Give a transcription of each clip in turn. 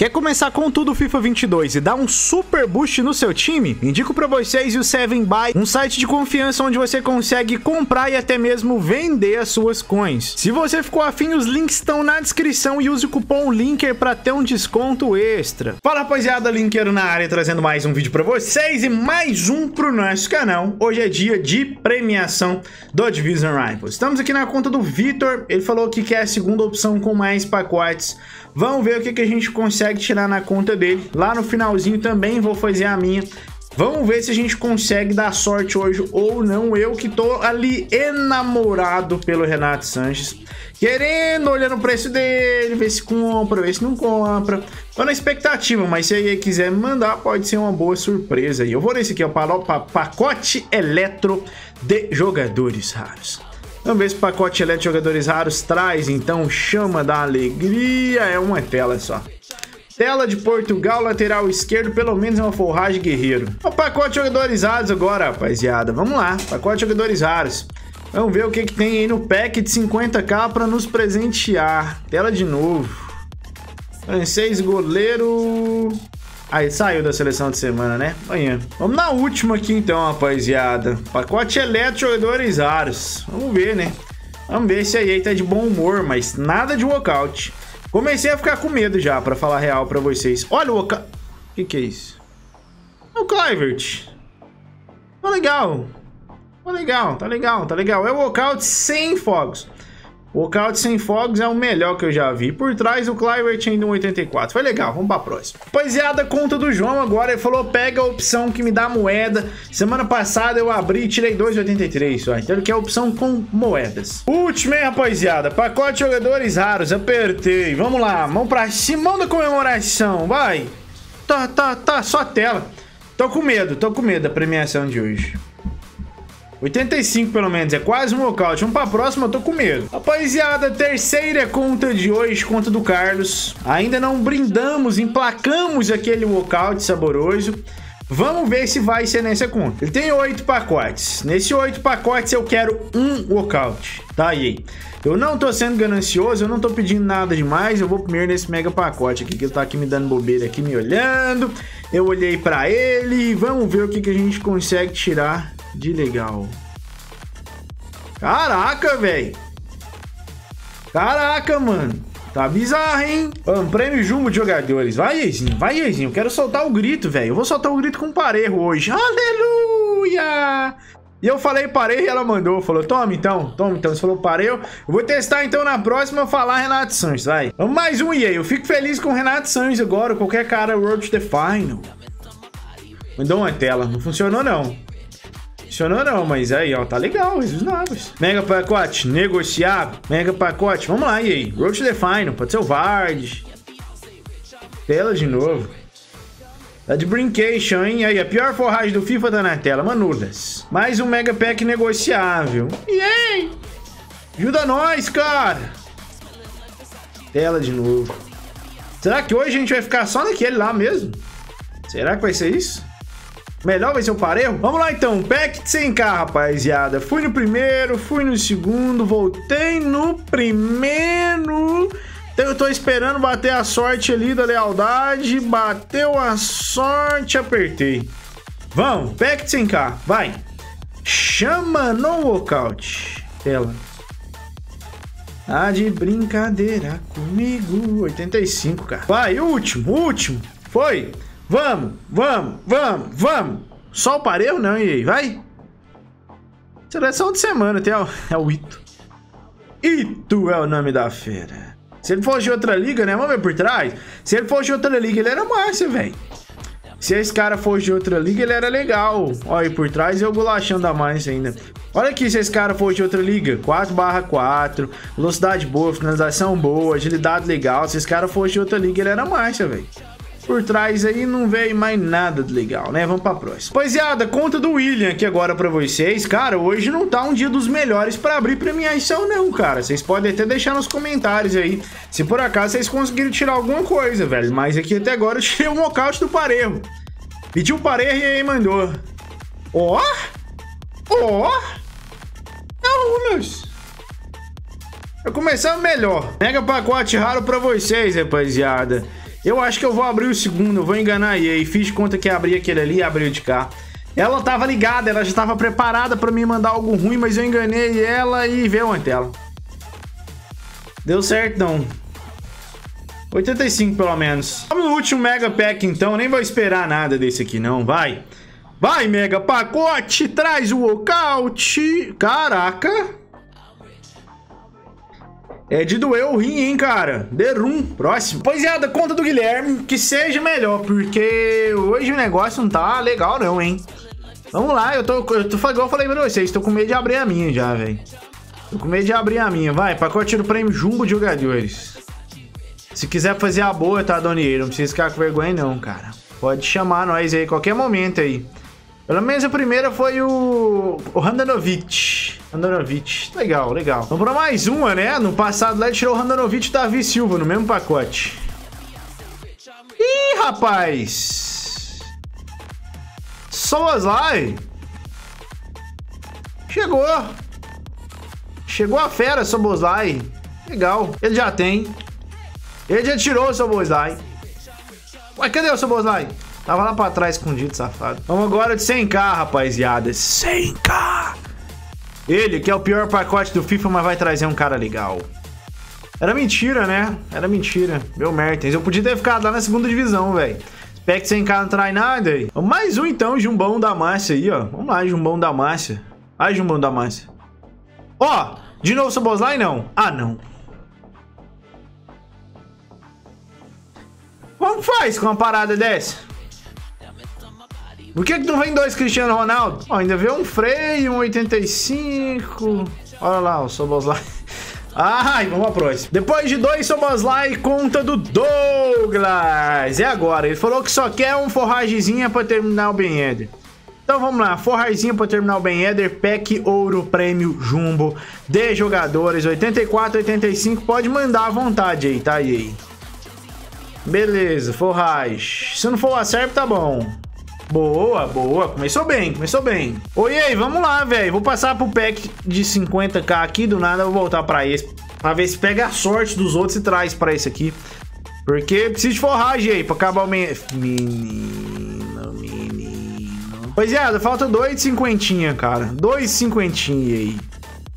Quer começar com tudo o FIFA 22 e dar um super boost no seu time? Indico para vocês o 7buy, um site de confiança onde você consegue comprar e até mesmo vender as suas coins. Se você ficou afim, os links estão na descrição e use o cupom LINKER para ter um desconto extra. Fala rapaziada, Linkeiro na área trazendo mais um vídeo para vocês e mais um pro nosso canal. Hoje é dia de premiação do Division Rivals. Estamos aqui na conta do Vitor, ele falou que quer a segunda opção com mais pacotes. Vamos ver o que, que a gente consegue tirar na conta dele. Lá no finalzinho também vou fazer a minha. Vamos ver se a gente consegue dar sorte hoje ou não. Eu que tô ali enamorado pelo Renato Sanches. Querendo, olhando o preço dele, ver se compra, ver se não compra. Tô na expectativa, mas se aí quiser mandar, pode ser uma boa surpresa. E eu vou nesse aqui, ó, pacote eletro de jogadores raros. Vamos ver se o pacote eletro de jogadores raros traz, então, chama da alegria. É uma tela só. Tela de Portugal, lateral esquerdo, pelo menos é uma forragem guerreiro. O pacote de jogadores raros agora, rapaziada. Vamos lá, pacote de jogadores raros. Vamos ver o que, que tem aí no pack de 50k para nos presentear. Tela de novo. Francês, goleiro... Aí, saiu da seleção de semana, né? Amanhã. Vamos na última aqui então, rapaziada. Pacote eletro jogadores raros. Vamos ver, né? Vamos ver se aí tá de bom humor, mas nada de walkout. Comecei a ficar com medo já, pra falar real pra vocês. Olha o Oka... O que que é isso? É o Clivert. Tá legal. Tá legal, tá legal, tá legal. É o walkout sem fogos. O walkout sem fogos é o melhor que eu já vi. Por trás, o Clivert ainda um 84. Foi legal, vamos pra próxima. Rapaziada, conta do João agora. Ele falou, pega a opção que me dá moeda. Semana passada eu abri e tirei 2,83 só. Então ele quer a opção com moedas. Último, hein, rapaziada? Pacote de jogadores raros. Apertei. Vamos lá, mão pra cima. Mão da comemoração, vai. Tá, tá, tá, só tela. Tô com medo, tô com medo da premiação de hoje. 85 pelo menos, é quase um nocaute. Vamos pra próxima, eu tô com medo. Rapaziada, terceira conta de hoje, conta do Carlos. Ainda não brindamos, emplacamos aquele walkout saboroso. Vamos ver se vai ser nessa conta. Ele tem oito pacotes. Nesse oito pacotes eu quero um walkout. Tá aí. Eu não tô sendo ganancioso, eu não tô pedindo nada demais. Eu vou primeiro nesse mega pacote aqui, que ele tá aqui me dando bobeira aqui, me olhando. Eu olhei pra ele. Vamos ver o que, que a gente consegue tirar de legal. Caraca, velho. Caraca, mano. Tá bizarro, hein? Um prêmio Jumbo de jogadores. Vai, Eizinho. Vai, Eizinho. Eu quero soltar o grito, velho. Eu vou soltar o grito com parejo hoje. Aleluia! E eu falei parejo e ela mandou. Falou, toma então. Toma então. Você falou parejo. Eu vou testar então na próxima falar Renato Sanches. Vai. Vamos mais um EA. Eu fico feliz com o Renato Sanches agora. Qualquer cara World to the Final. Mandou uma tela. Não funcionou, não. Funcionou não, mas aí, ó, tá legal, Jesus Navas. Mega pacote, negociado. Mega pacote, vamos lá, e aí? Road to the Final, pode ser o Vard. Tela de novo. Tá de brincation, hein? Aí, a pior forragem do FIFA tá na tela, manudas. Mais um Mega Pack negociável. Aí? Ajuda nós, cara. Tela de novo. Será que hoje a gente vai ficar só naquele lá mesmo? Será que vai ser isso? Melhor vai ser o parejo? Vamos lá então, pack de 100k, rapaziada. Fui no primeiro, fui no segundo, voltei no primeiro. Então eu tô esperando bater a sorte ali da lealdade. Bateu a sorte, apertei. Vamos, pack de 100k, vai. Chama no walkout. Tela. Tá de brincadeira comigo. 85, cara. Vai, último, último. Foi. Vamos, vamos, vamos, vamos. Só o pareio não, e aí, vai? Seleção de semana, tem é o Ito. Ito é o nome da fera. Se ele fosse de outra liga, né? Vamos ver por trás. Se ele fosse de outra liga, ele era massa, velho. Se esse cara fosse de outra liga, ele era legal. Olha aí por trás eu bolachando a mais ainda. Olha aqui se esse cara fosse de outra liga. 4 barra 4, velocidade boa, finalização boa, agilidade legal. Se esse cara fosse de outra liga, ele era massa, velho por trás aí não veio mais nada de legal, né? Vamos pra próxima. Rapaziada, conta do William aqui agora pra vocês. Cara, hoje não tá um dia dos melhores pra abrir premiação não, cara. Vocês podem até deixar nos comentários aí se por acaso vocês conseguiram tirar alguma coisa, velho. Mas aqui até agora eu tirei o nocaute do Parejo. Pediu o Parejo e aí mandou. Ó! Ó! Alunos! Eu começando melhor. Mega pacote raro pra vocês, rapaziada. Eu acho que eu vou abrir o segundo, eu vou enganar a EA. Fiz conta que abri aquele ali e abriu de cá. Ela tava ligada, ela já tava preparada pra me mandar algo ruim, mas eu enganei ela e veio uma tela. Deu certo não. 85 pelo menos. Vamos no último Mega Pack então, nem vou esperar nada desse aqui não, vai. Vai, Mega Pacote, traz o walkout. Caraca. É de doer o rim, hein, cara. Room, próximo. Pois é, da conta do Guilherme, que seja melhor, porque hoje o negócio não tá legal não, hein. Vamos lá, eu tô, eu tô igual eu falei pra vocês, tô com medo de abrir a minha já, velho. Tô com medo de abrir a minha. Vai, pacote do prêmio Jumbo de jogadores. Se quiser fazer a boa, tá, Donieiro? Não precisa ficar com vergonha não, cara. Pode chamar nós aí, qualquer momento aí. Pelo menos a primeira foi o, o Handanovic. Handanovic. Legal, legal. Vamos pra mais uma, né? No passado lá ele tirou o Handanovic e o Davi Silva no mesmo pacote. Ih, rapaz! Soboslai! Chegou! Chegou a fera, Soboslai. Legal. Ele já tem. Ele já tirou o Soboslai. Ué, cadê o Soboslai? Tava lá pra trás escondido, safado. Vamos agora de 100k, rapaziada. 100k! Ele, que é o pior pacote do FIFA, mas vai trazer um cara legal. Era mentira, né? Era mentira. Meu Mertens. Eu podia ter ficado lá na segunda divisão, velho. Spec 100k não trai nada aí. Mais um, então, Jumbão da Márcia aí, ó. Vamos lá, Jumbão da Márcia. Ai, Jumbão da Márcia. Ó, de novo Soboslai, não. Ah, não. Como faz com uma parada dessa? Por que, que não vem dois Cristiano Ronaldo? Ó, ainda vê um freio, um 85. Olha lá, o Soboslai. Ai, vamos à próxima. Depois de dois Soboslai, conta do Douglas. É agora. Ele falou que só quer um forragezinha pra terminar o Ben Eder. Então vamos lá, forrazinha para terminar o Ben Eder, pack ouro, prêmio, jumbo, de jogadores, 84, 85, pode mandar à vontade aí, tá aí. Beleza, forragem. Se não for o acerto, tá bom. Boa, boa. Começou bem, começou bem. Oi, aí, vamos lá, velho. Vou passar pro pack de 50k aqui. Do nada vou voltar pra esse. Pra ver se pega a sorte dos outros e traz pra esse aqui. Porque preciso de forragem aí pra acabar o... Men... Menino, menino... Pois é, falta dois cinquentinha, cara. Dois cinquentinha aí.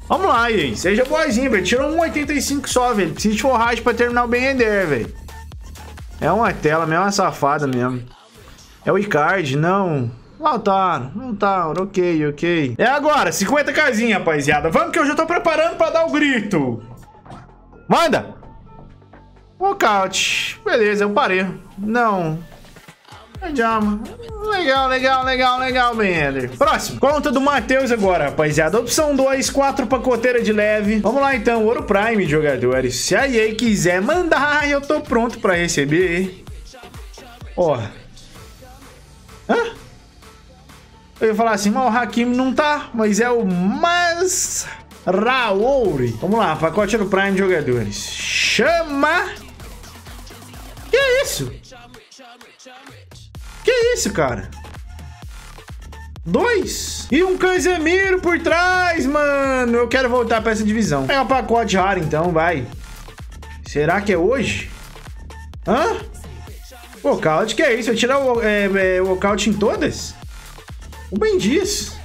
Vamos lá, aí. Seja boazinha, velho. Tirou 1,85 só, velho. Preciso de forragem pra terminar o bem render, velho. É uma tela mesmo, uma safada mesmo. É o Icard, não. Lautaro, Lautaro, ok, ok. É agora, 50 casinha, rapaziada. Vamos que eu já tô preparando pra dar o grito. Manda! Walkout. Beleza, eu parei. Não. Legal, legal, legal, legal, Bender. Próximo. Conta do Matheus agora, rapaziada. Opção 2, 4 pacoteira de leve. Vamos lá, então. Ouro Prime, jogadores. Se a EA quiser mandar, eu tô pronto pra receber. Ó. Hã? Eu ia falar assim, mas o Hakim não tá, mas é o Mas Raouri. Vamos lá, pacote do Prime de jogadores. Chama... Que é isso? Que isso, cara? Dois. E um Casemiro por trás, mano. Eu quero voltar pra essa divisão. É um pacote raro, então, vai. Será que é hoje? Hã? Walkout, que é isso? Vai tirar o é, é, walkout em todas? O bem diz.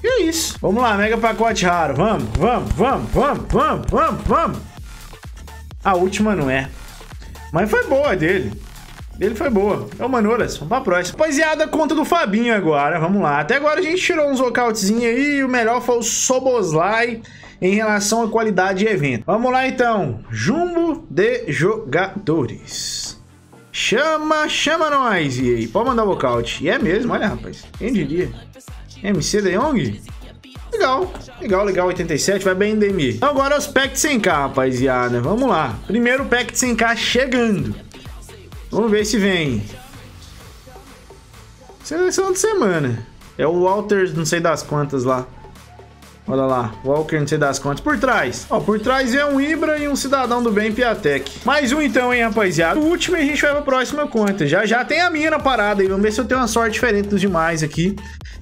Que é isso? Vamos lá, mega pacote raro. Vamos, vamos, vamos, vamos, vamos, vamos, vamos. A última não é. Mas foi boa dele. Dele foi boa. É o Manolas. Vamos pra próxima. Rapaziada, conta do Fabinho agora. Vamos lá. Até agora a gente tirou uns walkoutzinhos aí. O melhor foi o Soboslai em relação à qualidade de evento. Vamos lá então. Jumbo de jogadores. Chama, chama nós! E aí, pode mandar walkout. E é mesmo, olha, rapaz. Quem diria? MC De Jong? Legal, legal, legal, 87, vai bem DMI. Então agora os packs 100k, rapaziada. Vamos lá. Primeiro pack de 100k chegando. Vamos ver se vem. Seleção de semana. É o Walters, não sei das quantas lá. Olha lá, Walker, não sei das contas. Por trás, ó, por trás é um Ibra e um cidadão do bem, Piatek. Mais um então, hein, rapaziada. O último a gente vai pra próxima conta. Já já tem a minha na parada aí. Vamos ver se eu tenho uma sorte diferente dos demais aqui.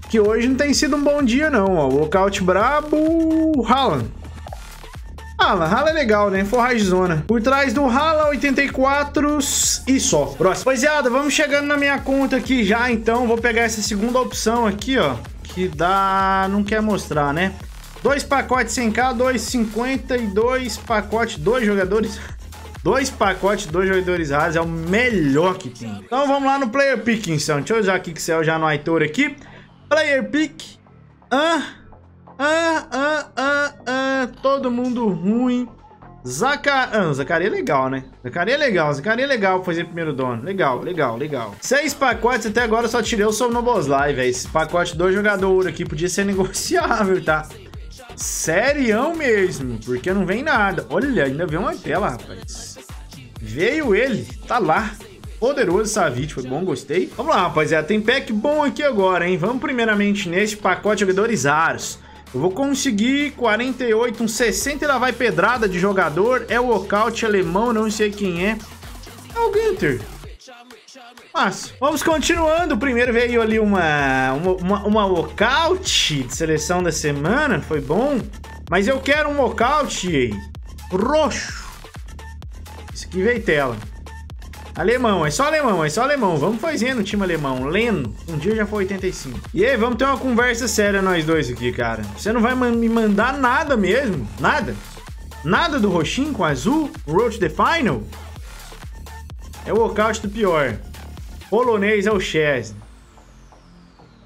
Que hoje não tem sido um bom dia, não, ó. Walkout brabo, Haaland. Rala, Rala é legal, né? Forragem zona. Por trás do Rala, 84 e só. Próximo. Rapaziada, vamos chegando na minha conta aqui já, então. Vou pegar essa segunda opção aqui, ó. Que dá... Não quer mostrar, né? Dois pacotes 100k, dois 50 e dois pacotes, dois jogadores... Dois pacotes, dois jogadores raros é o melhor que tem. Então vamos lá no Player Pick, então. Deixa eu usar aqui que céu já no Aitor aqui. Player Pick. Ah, ah, ah, ah, ah. Todo mundo ruim. Zaca... Ah, Zacaria é legal, né? Zacaria é legal, Zacaria é legal fazer primeiro dono. Legal, legal, legal. Seis pacotes, até agora eu só tirei o Somnoboslive, velho. Esse pacote dois jogadores aqui podia ser negociável, tá? Sério mesmo, porque não vem nada. Olha, ainda veio uma tela, rapaz. Veio ele, tá lá. Poderoso Savit, foi bom, gostei. Vamos lá, rapaziada, tem pack bom aqui agora, hein? Vamos primeiramente nesse pacote de jogadores raros. Eu vou conseguir 48, um 60 e lá vai pedrada de jogador. É o walkout alemão, não sei quem é. É o Gunter. Mas vamos continuando. Primeiro veio ali uma, uma, uma, walkout de seleção da semana. Foi bom. Mas eu quero um walkout roxo. Isso aqui veio tela. Alemão, é só alemão, é só alemão. Vamos fazendo o time alemão. Leno, um dia já foi 85. E aí, vamos ter uma conversa séria nós dois aqui, cara. Você não vai me mandar nada mesmo? Nada? Nada do roxinho com azul? Road the Final? É o walkout do pior. Polonês é o Chesney.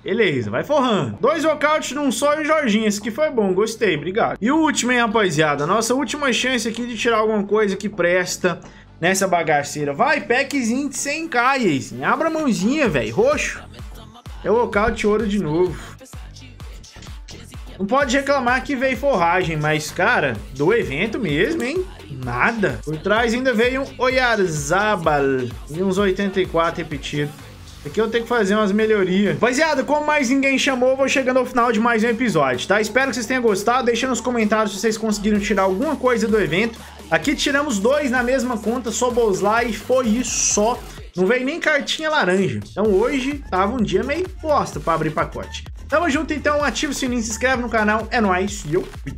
Beleza, vai forrando. Dois walkouts num só e o Jorginho. Esse aqui foi bom, gostei, obrigado. E o último, hein, rapaziada? Nossa última chance aqui de tirar alguma coisa que presta nessa bagaceira. Vai, packzinho de 100k, assim. Abra a mãozinha, velho. Roxo. É o walkout ouro de novo. Não pode reclamar que veio forragem, mas, cara, do evento mesmo, hein? Nada. Por trás ainda veio um Oyarzabal e uns 84 repetido. Aqui eu tenho que fazer umas melhorias. Rapaziada, como mais ninguém chamou, vou chegando ao final de mais um episódio, tá? Espero que vocês tenham gostado. Deixa nos comentários se vocês conseguiram tirar alguma coisa do evento. Aqui tiramos dois na mesma conta, só Boslar e foi isso só. Não veio nem cartinha laranja. Então hoje tava um dia meio bosta pra abrir pacote. Tamo junto então, ativa o sininho, se inscreve no canal. É nóis e eu fui.